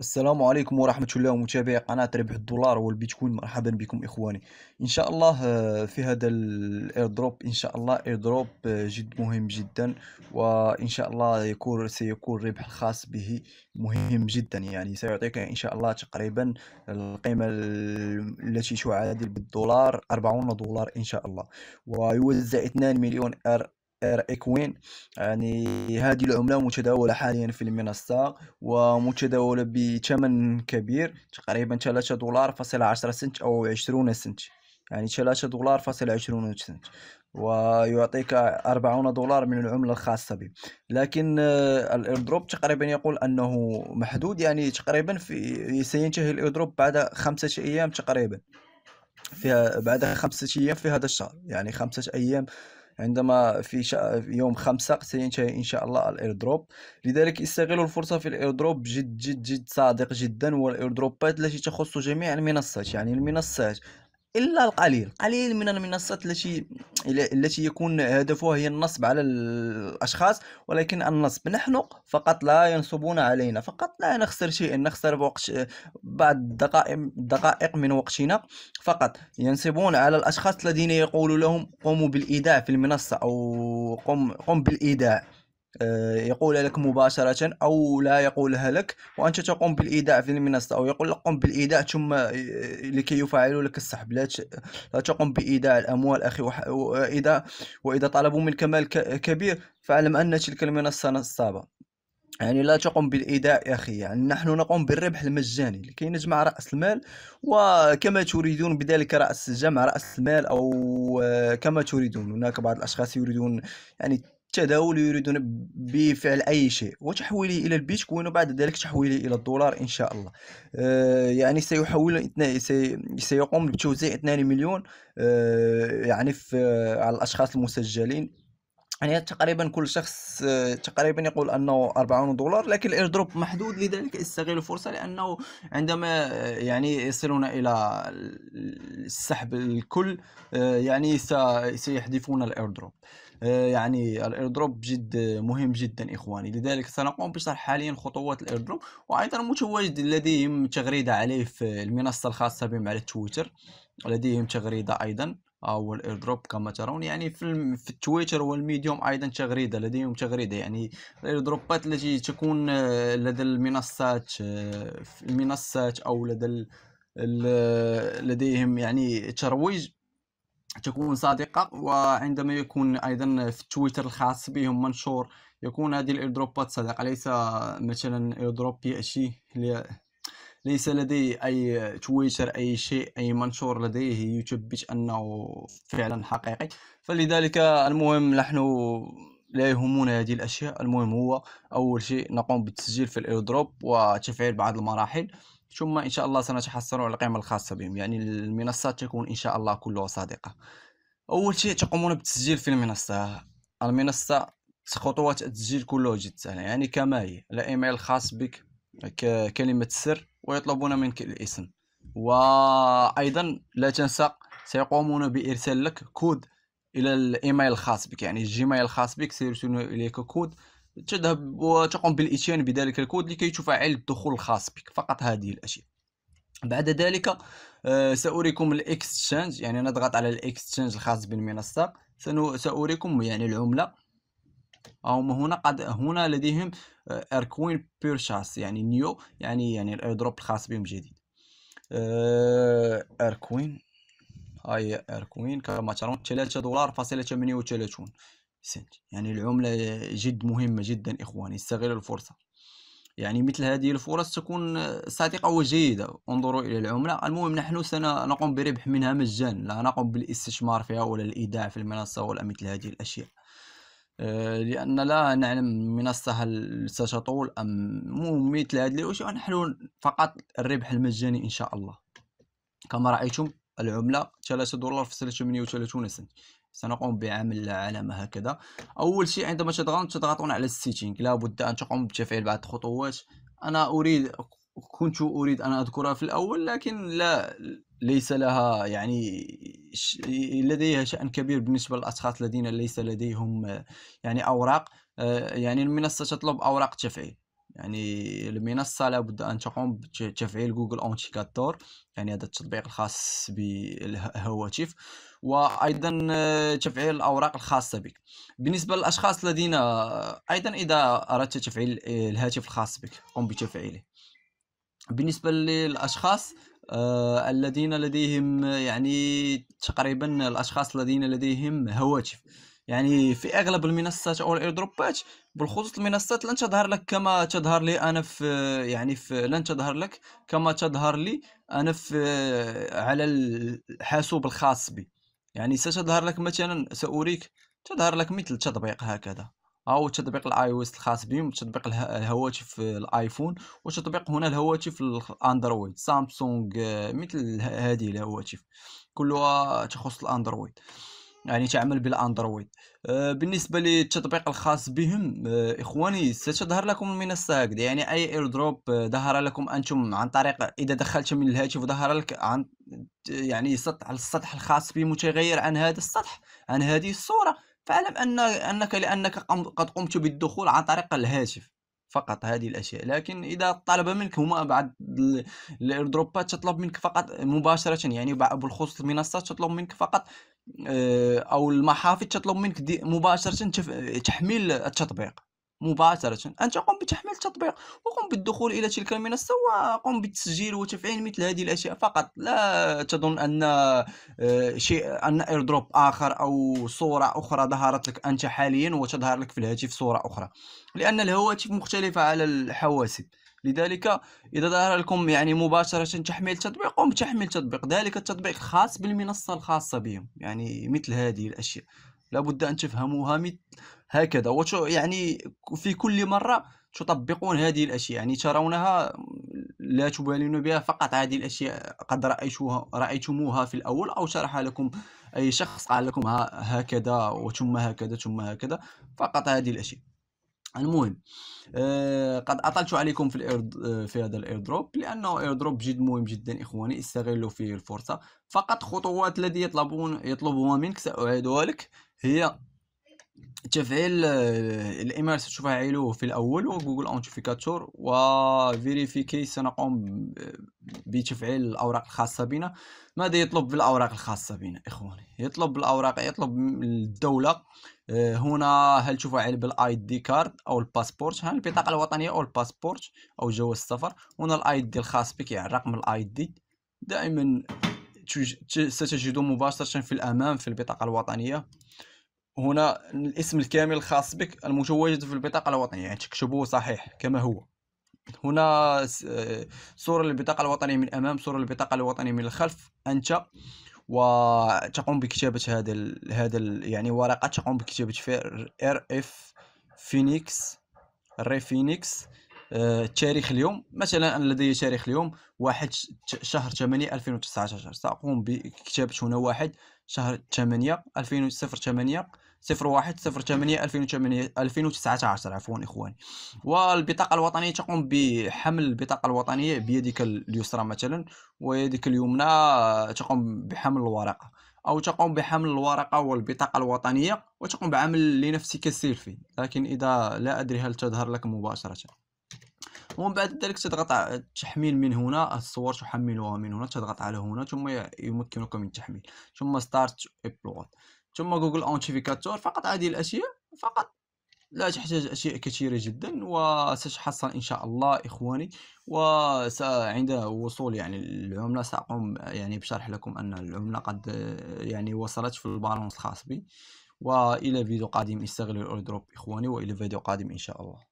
السلام عليكم ورحمة الله ومتابعي قناة ربح الدولار والبيتكوين. مرحبا بكم إخواني. إن شاء الله آه، في هذا ال airdrop إن شاء الله airdrop آه، جد مهم جدا وإن شاء الله يكون سيكون الربح الخاص به مهم جدا. يعني سيعطيك إن شاء الله تقريبا القيمة التي تعادل بالدولار 40 دولار إن شاء الله. ويوزع 2 مليون RCOIN يعني هذه العملة متداولة حاليا في المنصة ومتداولة بثمن كبير تقريبا 3 دولار فاصل 10 سنت أو 20 سنت. يعني 3 دولار فاصل 20 سنت. ويعطيك 40 دولار من العملة الخاصة به لكن آه، ال airdrop تقريبا يقول أنه محدود يعني تقريبا في سينتهي ال airdrop بعد خمسة أيام تقريبا. في بعد خمسة أيام في هذا الشهر. يعني خمسة أيام عندما في شا... يوم خمسة سينتهي إن شاء الله ال airdrop. لذلك استغلوا الفرصة في ال airdrop جد جد جد صادق جدا والإيردروبات التي تخص جميع المنصات يعني المنصات إلا القليل. قليل من المنصات التي التي يكون هدفها هي النصب على الأشخاص ولكن النصب. نحن فقط لا ينصبون علينا فقط لا نخسر شيئا نخسر بوقت بعض الدقائق دقائق من وقتنا فقط. ينصبون على الأشخاص الذين يقول لهم قوموا بالإيداع في المنصة أو قم قم بالإيداع يقول لك مباشرة أو لا يقولها لك وأنت تقوم بالإيداع في المنصة أو يقول لك قم بالإيداع ثم آه، لكي يفعلوا لك السحب. لا تقوم بإيداع الأموال أخي وإذا وإذا طلبوا منك مال كبير فاعلم أن تلك المنصة نصابة. يعني لا تقوم بالإيداع يا أخي يعني نحن نقوم بالربح المجاني لكي نجمع رأس المال وكما تريدون بذلك رأس جمع رأس المال أو آه، كما تريدون. هناك بعض الأشخاص يريدون يعني التداول يريدون بفعل أي شيء. وتحويله إلى البيتكوين وبعد ذلك تحويله إلى الدولار إن شاء الله. آه، يعني سيحول سيقوم بتوزيع 2 مليون آه، يعني في على الأشخاص المسجلين. يعني تقريبا كل شخص آه، تقريبا يقول أنه 40 دولار لكن الايردروب محدود. لذلك استغل الفرصة لأنه عندما يعني يصلون إلى السحب الكل يعني سيحذفون ال airdrop آه، يعني ال airdrop جد مهم جدا إخواني. لذلك سنقوم بشرح حاليا خطوات ال airdrop وأيضا متواجد لديهم تغريدة عليه في المنصة الخاصة بهم على تويتر لديهم تغريدة أيضا أو ال airdrop كما ترون. يعني في في التويتر والميديوم أيضا تغريدة لديهم تغريدة. يعني الأيردروبات التي تكون آه، لدى المنصات آه، في المنصات أو لدى لديهم يعني ترويج تكون صادقة وعندما يكون أيضا في تويتر الخاص بهم منشور يكون هذه الايردروبات صادقة ليس مثلا airdrop يأتي ليس لديه أي تويتر أي شيء أي منشور لديه يثبت أنه فعلا حقيقي. فلذلك المهم نحن لا يهمنا هذه الأشياء. المهم هو أول شيء نقوم بالتسجيل في الايردروب وتفعيل بعض المراحل. ثم إن شاء الله سنتحصل على القيمة الخاصة بهم. يعني المنصات تكون إن شاء الله كلها صادقة. أول شيء تقومون بالتسجيل في المنصة المنصة خطوات التسجيل كلها جد سهلة. يعني كما هي. الإيميل الخاص بك كلمة سر ويطلبون منك الاسم. وأيضا لا تنسى سيقومون بإرسال لك كود إلى الإيميل الخاص بك. يعني الجيميل الخاص بك سيرسلون إليك كود تذهب وتقوم بالإتيان بذلك الكود لكي تفعل الدخول الخاص بك. فقط هذه الأشياء. بعد ذلك آه، سأريكم الاكستشينج يعني نضغط على الاكستشينج الخاص بالمنصة. سأريكم يعني العملة. هم هنا قد هنا لديهم RCOIN purchase يعني نيو يعني يعني ال airdrop الخاص بهم جديد. RCOIN هاي RCOIN كما ترون 3 دولار فاصلة 38 سنت يعني العملة جد مهمة جدا إخواني استغلوا الفرصة. يعني مثل هذه الفرص تكون صادقة وجيدة. انظروا إلى العملة. المهم نحن سنقوم بربح منها مجانا. لا نقوم بالاستثمار فيها ولا الإيداع في المنصة ولا مثل هذه الأشياء. آه، لأن لا نعلم المنصة هل ستطول أم مو مثل هذه الأشياء. نحن فقط الربح المجاني إن شاء الله. كما رأيتم العملة 3 دولار في 38 سنت. سنقوم بعمل علامة هكذا. أول شيء عندما تضغطون تضغطون على ال setting. لابد أن تقوم بتفعيل بعض الخطوات. أنا أريد كنت أريد أن أذكرها في الأول لكن لا ليس لها يعني لديها شأن كبير بالنسبة للأشخاص الذين ليس لديهم يعني أوراق. يعني المنصة تطلب أوراق تفعيل. يعني المنصة لابد أن تقوم بتفعيل Google Authenticator يعني هذا التطبيق الخاص بالهواتف وأيضا آه، تفعيل الأوراق الخاصة بك. بالنسبة للأشخاص الذين أيضا إذا أردت تفعيل الهاتف الخاص بك قم بتفعيله. بالنسبة للأشخاص آه الذين لديهم يعني تقريبا الأشخاص الذين لديهم هواتف يعني في أغلب المنصات أو الايردروبات بالخصوص المنصات لن تظهر لك كما تظهر لي أنا في يعني في لن تظهر لك كما تظهر لي أنا في على الحاسوب الخاص بي. يعني ستظهر لك مثلا سأريك تظهر لك مثل تطبيق هكذا. أو تطبيق ال iOS الخاص بهم تطبيق الهواتف الآيفون وتطبيق هنا الهواتف الأندرويد. سامسونج مثل هذه الهواتف كلها تخص الأندرويد. يعني تعمل بالأندرويد. آه، بالنسبة للتطبيق الخاص بهم آه، إخواني ستظهر لكم المنصه هكذا يعني أي airdrop آه، ظهر لكم أنتم عن طريق إذا دخلت من الهاتف وظهر لك عن يعني سطح السطح الخاص به متغير عن هذا السطح عن هذه الصورة. فاعلم أن أنك لأنك قد قمت بالدخول عن طريق الهاتف. فقط هذه الأشياء لكن إذا طلب منك هما بعض الأيردروبات تطلب منك فقط مباشرة يعني بالخصوص المنصات تطلب منك فقط آه، أو المحافظ تطلب منك مباشرة تحميل التطبيق. مباشرة. أنت قم بتحميل التطبيق وقم بالدخول إلى تلك المنصة وقم بالتسجيل وتفعيل مثل هذه الأشياء. فقط لا تظن أن آه، شيء أن ايردروب آخر أو صورة أخرى ظهرت لك أنت حاليا وتظهر لك في الهاتف صورة أخرى. لأن الهواتف مختلفة على الحواسب. لذلك إذا ظهر لكم يعني مباشرة تحميل تطبيق قم بتحميل تطبيق ذلك التطبيق خاص بالمنصة الخاصة بهم. يعني مثل هذه الأشياء. لابد أن تفهموها هكذا. يعني في كل مرة تطبقون هذه الأشياء. يعني ترونها لا تبالون بها فقط. هذه الأشياء قد رأيتوها رأيتموها في الأول أو شرح لكم أي شخص قال لكم هكذا وثم هكذا ثم هكذا. فقط هذه الأشياء. المهم آه قد أطلت عليكم في في هذا ال airdrop. لأنه airdrop جد مهم جدا إخواني. استغلوا فيه الفرصة. فقط خطوات التي يطلبون يطلبها منك سأعيدها لك. هي تفعيل الايميل ستفعله في الأول و Google Authenticator و verify سنقوم بتفعيل الأوراق الخاصة بنا ماذا يطلب بالأوراق الخاصة بنا إخواني يطلب بالاوراق يطلب الدولة آه، هنا هل تفعل بال ID card أو الباسبورت هل البطاقة الوطنية أو الباسبورت أو جواز السفر. هنا ال ID الخاص بك يعني رقم ال ID دائما ستجد مباشرة في الأمام في البطاقة الوطنية. هنا الاسم الكامل الخاص بك المتواجد في البطاقة الوطنية يعني تكتبه صحيح كما هو. هنا صورة للبطاقة الوطنية من الأمام صورة للبطاقة الوطنية من الخلف. أنت وتقوم بكتابة هذا هذا يعني ورقة تقوم بكتابة RFinex RFinex آه، تاريخ اليوم. مثلا أنا لدي تاريخ اليوم واحد شهر 8 2019 سأقوم بكتابة هنا واحد شهر 8 2008 01 08 2008 2019 عفوا إخواني. والبطاقة الوطنية تقوم بحمل البطاقة الوطنية بيدك اليسرى مثلا ويدك اليمنى تقوم بحمل الورقة. أو تقوم بحمل الورقة والبطاقة الوطنية وتقوم بعمل لنفسك سيلفي. لكن إذا لا أدري هل تظهر لك مباشرة. ومن بعد ذلك تضغط على التحميل من هنا الصور تحملها من هنا تضغط على هنا ثم يمكنك من التحميل. ثم start upload ثم Google Authenticator فقط هذه الأشياء فقط لا تحتاج أشياء كثيرة جدا وستحصل إن شاء الله إخواني وعند وصول يعني العملة. سأقوم يعني بشرح لكم أن العملة قد يعني وصلت في ال balance الخاص بي. وإلى فيديو قادم استغلوا ال airdrop إخواني وإلى فيديو قادم إن شاء الله.